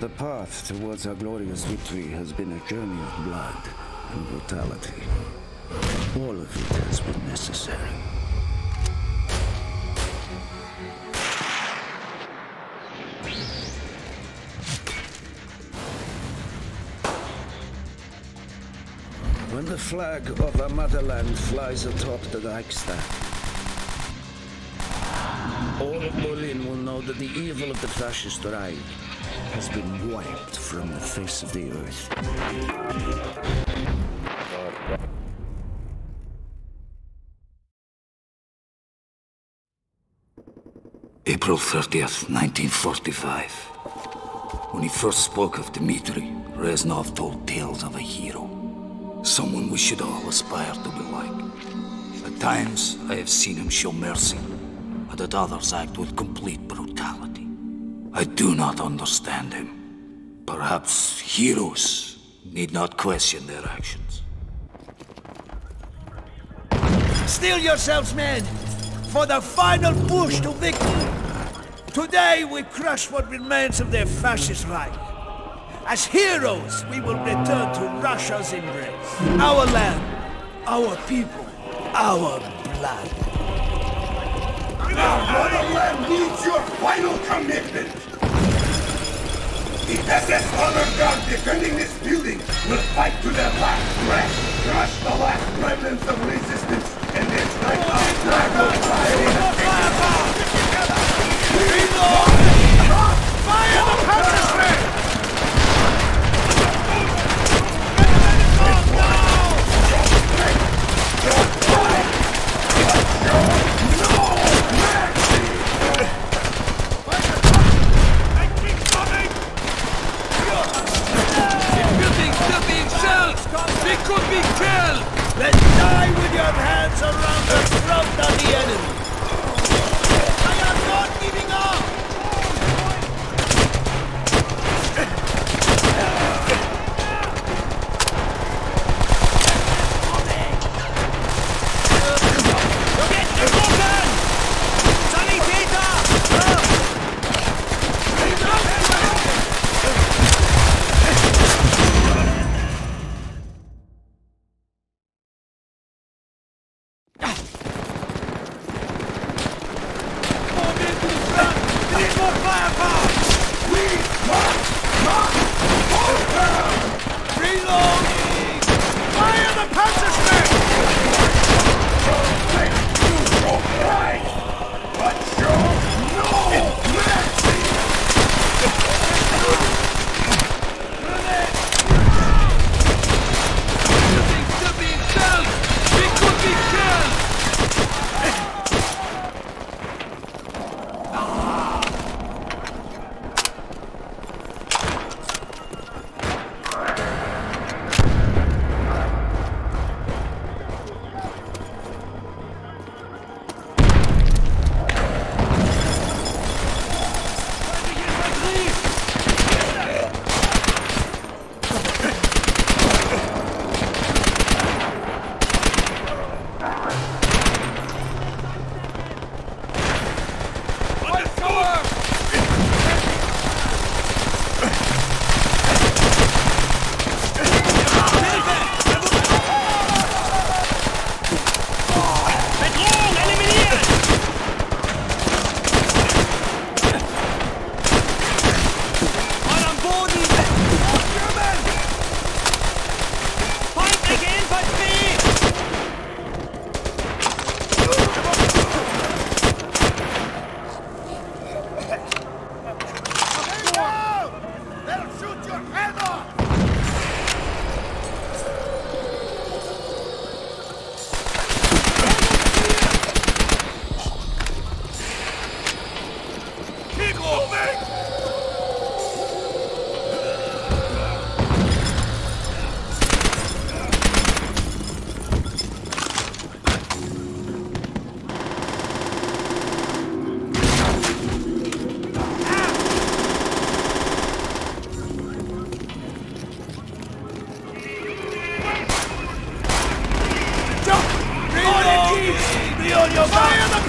The path towards our glorious victory has been a journey of blood and brutality. All of it has been necessary. When the flag of our motherland flies atop the Reichstag, all of Berlin will know that the evil of the fascist Reich has been wiped from the face of the earth. April 30th, 1945. When he first spoke of Dimitri, Reznov told tales of a hero. Someone we should all aspire to be like. At times, I have seen him show mercy, but at others act with complete brutality. I do not understand him. Perhaps heroes need not question their actions. Steel yourselves, men, for the final push to victory. Today we crush what remains of their fascist Reich. As heroes, we will return to Russia's embrace. Our land, our people, our blood. Our motherland needs your final commitment! The SS Honor Guard defending this building. Will fight to their last breath, crush the last remnants of resistance, and extract our flag pride in Fire! The Panzerschreck!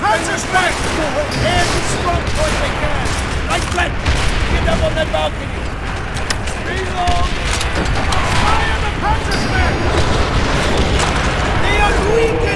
Fire the Panzerschreck! Every strong point they can! Right flank! Get up on that balcony! They are weakening!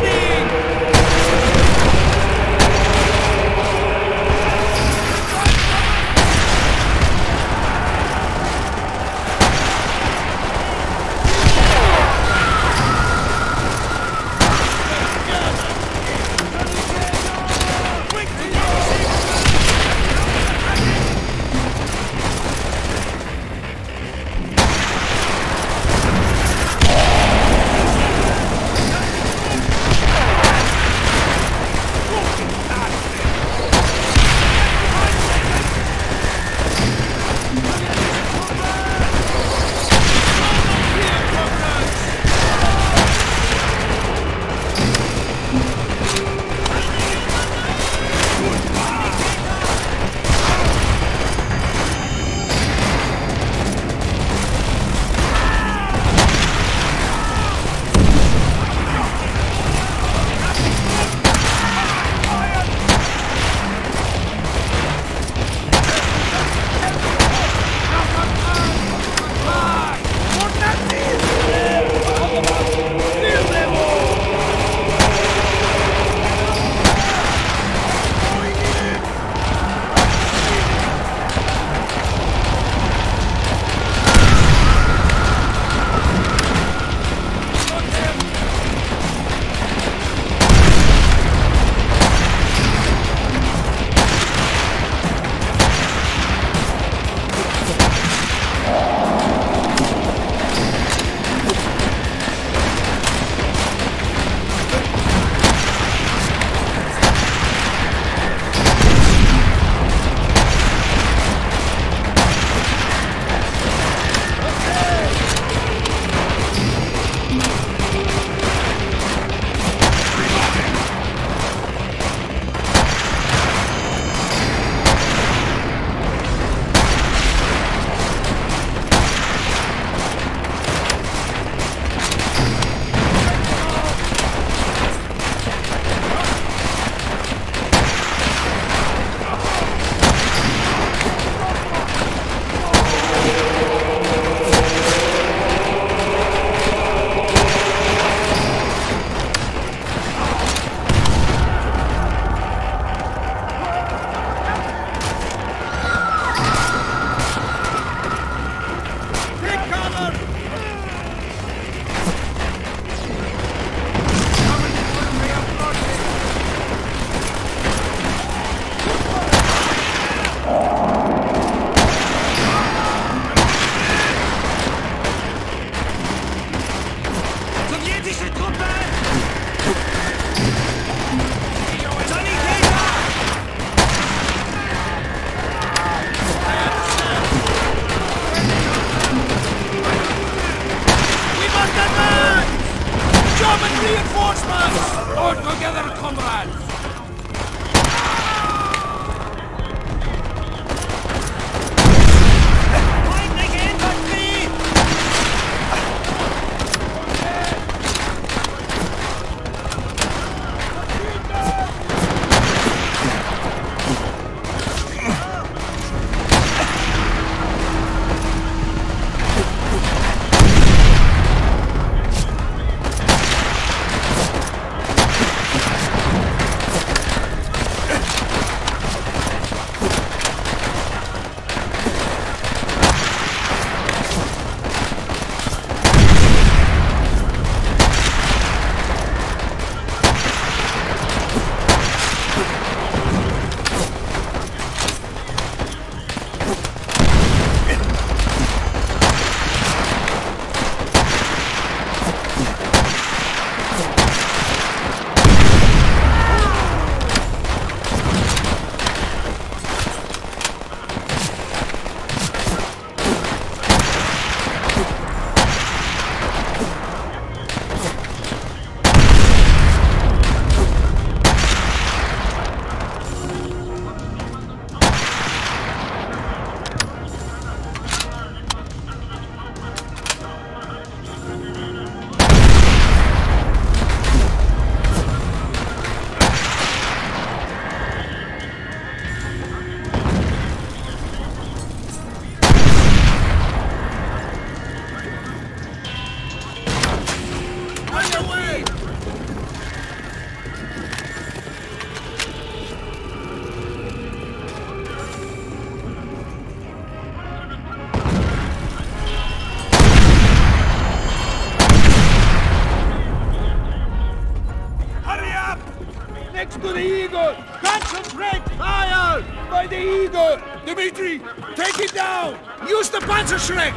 Dimitri, take it down! Use the Panzerschreck!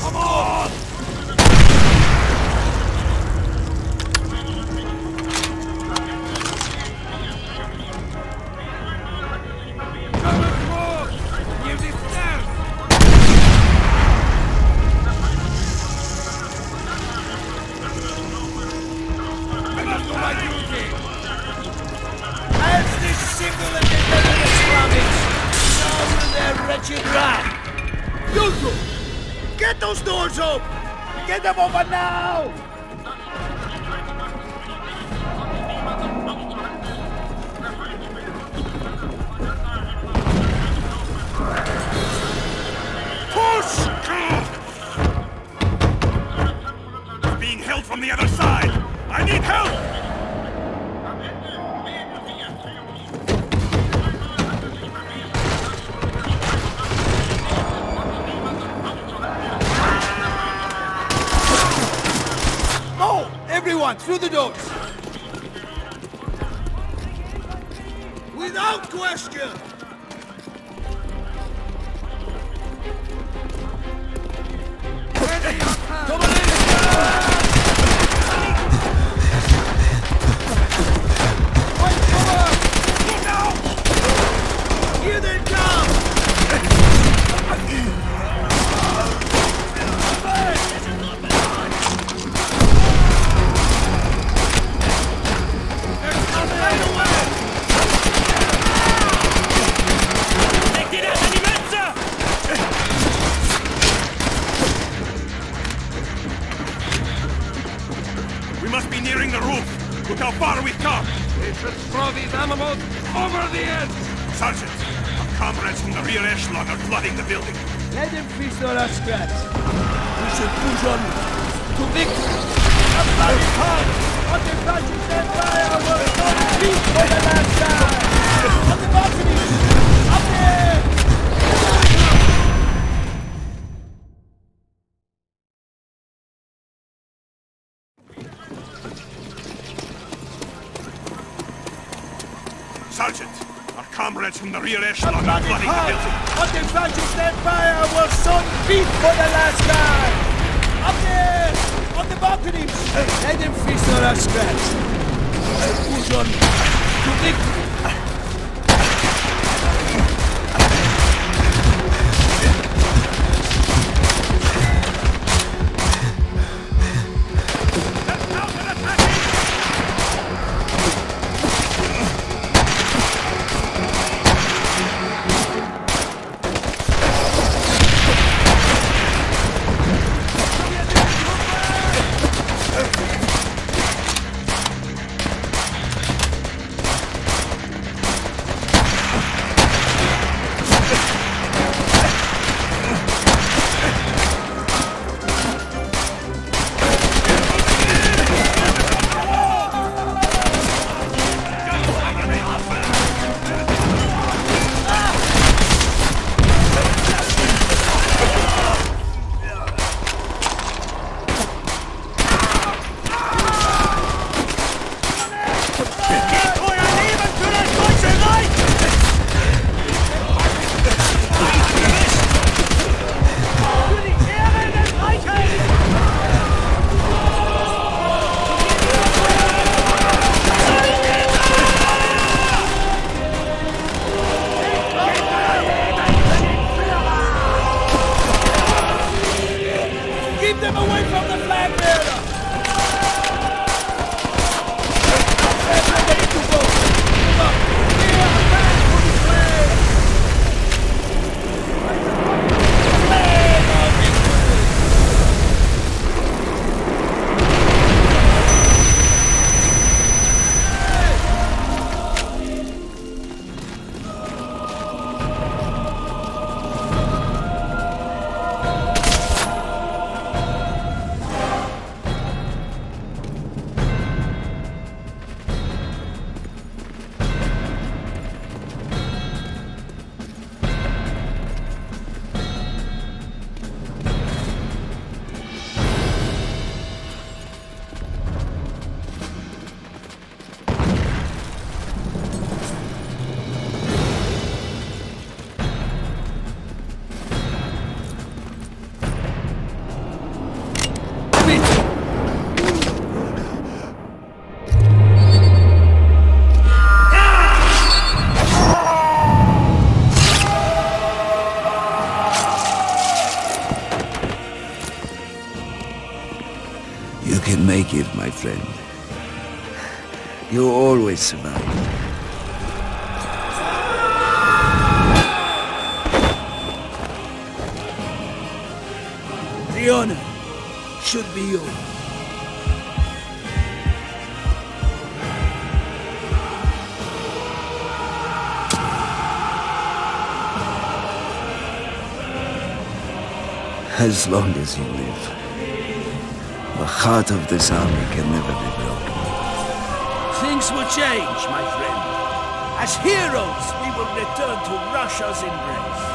Come on! Doors open! Get them open now! Push! Being held from the other side! I need help! Everyone, through the doors! Without question! Must be nearing the roof! Look how far we've come! We should throw these animals over the edge! Sergeant, our comrades from the rear echelon are flooding the building. Let them feast on our scraps. We should push on to victory. A bloody heart on the fascist empire will not peace for the last time. On the balconies, from the rear echelon bloody flooding the building. on the fascist empire will soon beat for the last time. Up there, on the balconies, let them feast on our scraps. Push on to victory. Always survive. The honor should be yours. As long as you live, the heart of this army can never be broken. Things will change, my friend. As heroes, we will return to Russia's embrace.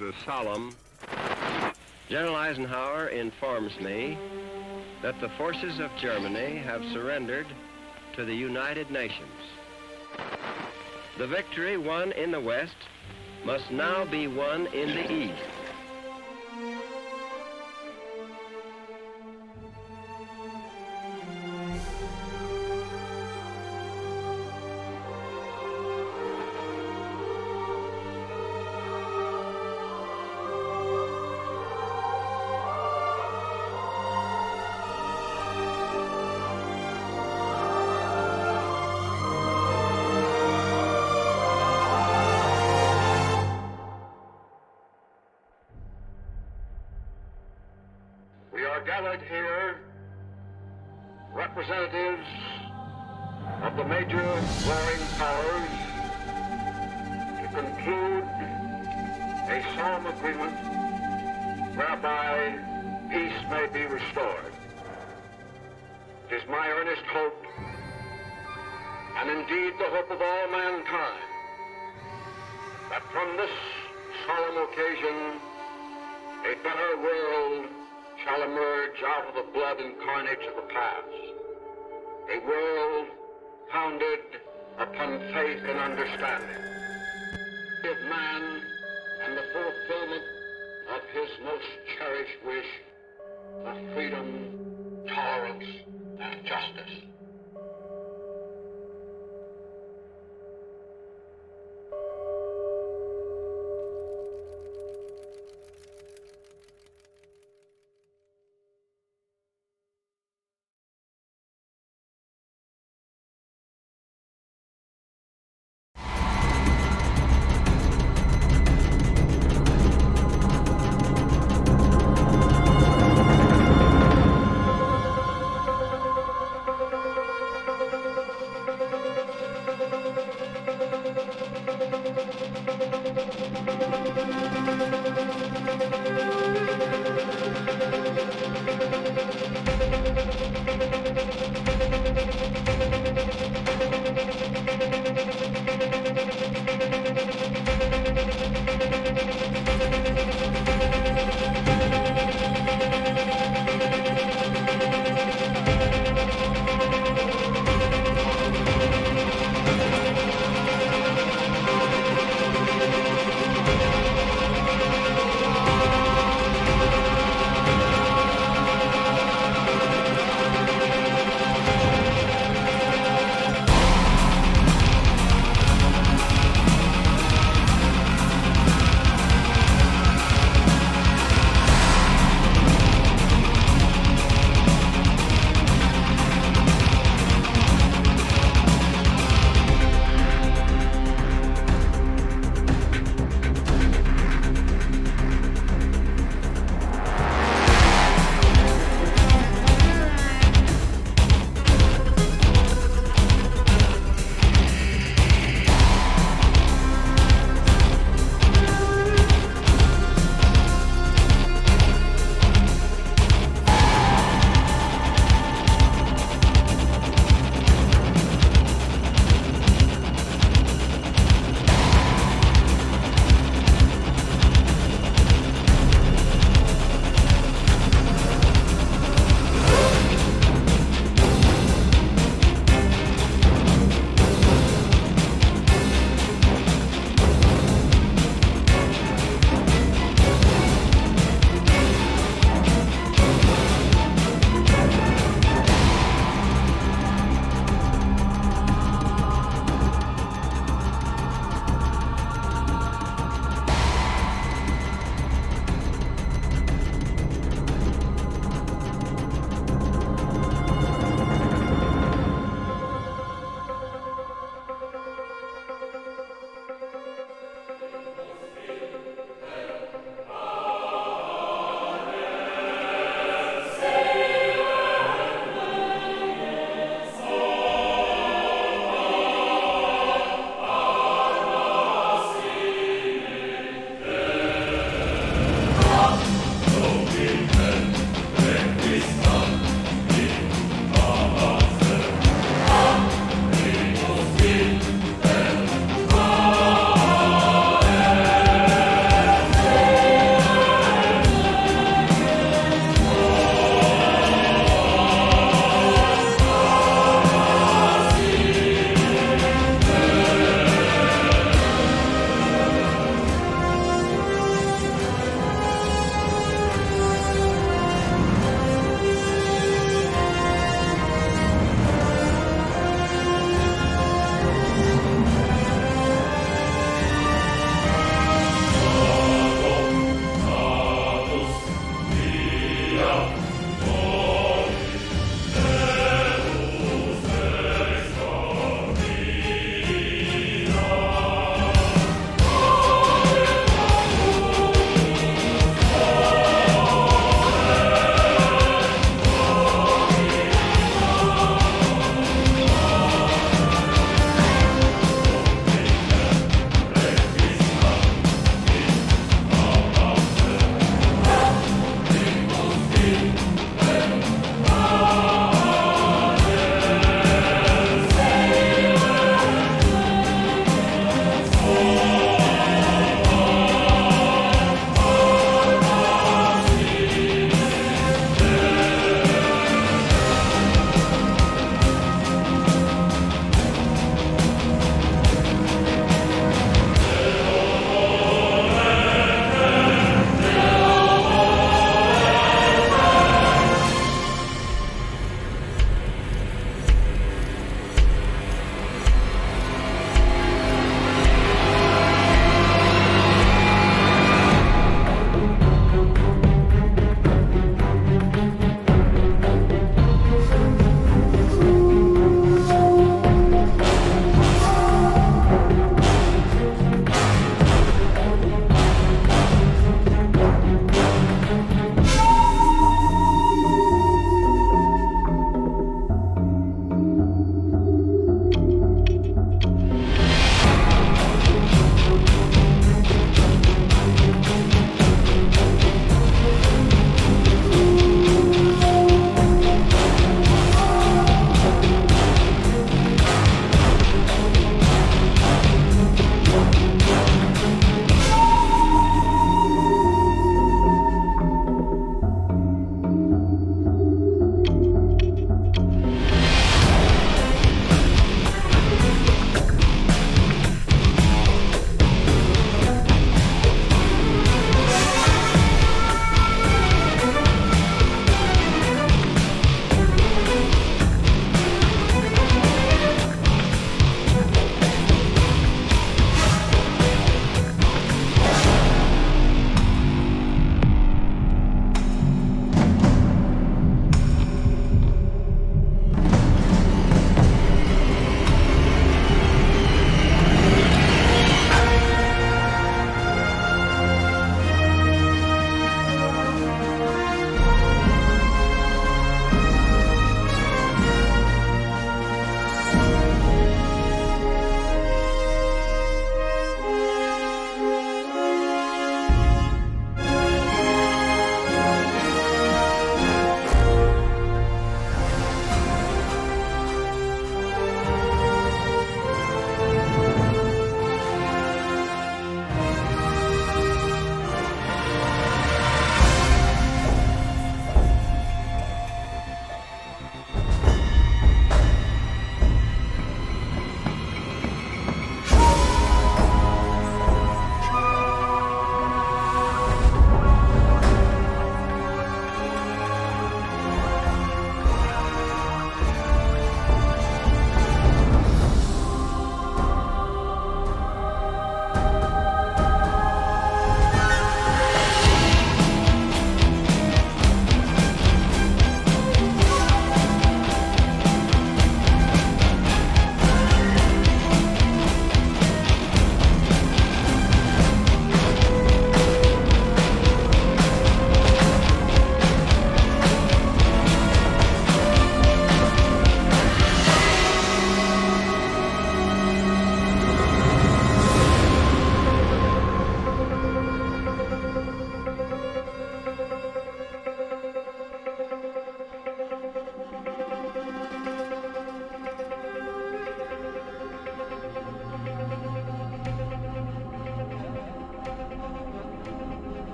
A solemn. General Eisenhower informs me that the forces of Germany have surrendered to the United Nations. The victory won in the West must now be won in the East. Occasion a better world shall emerge out of the blood and carnage of the past. A world founded upon faith and understanding. Of man and the fulfillment of his most cherished wish of freedom, tolerance, and justice.